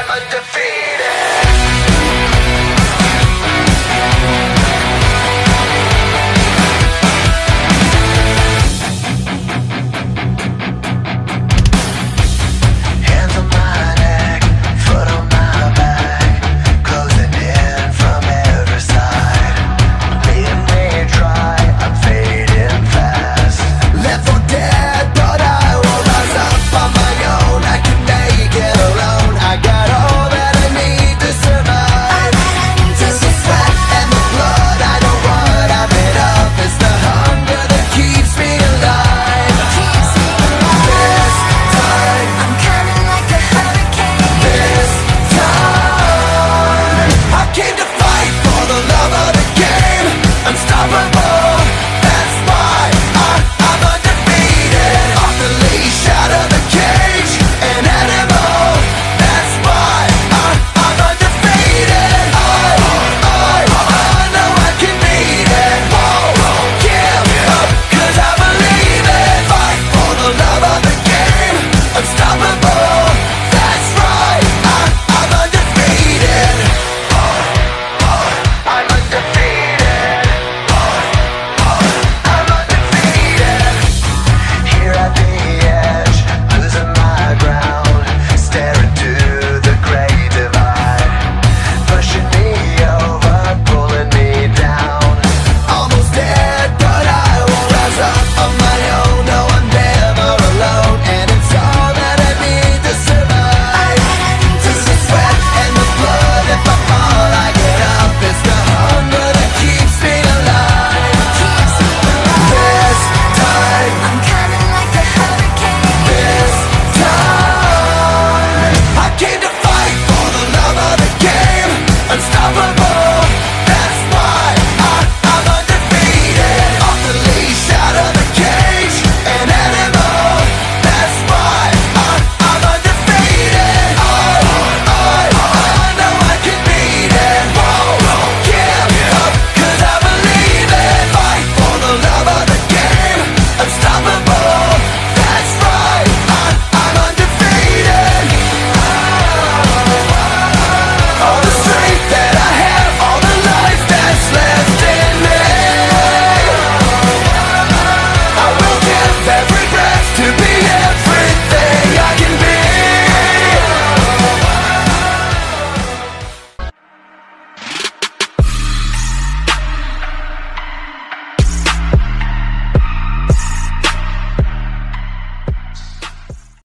I'm undefeated.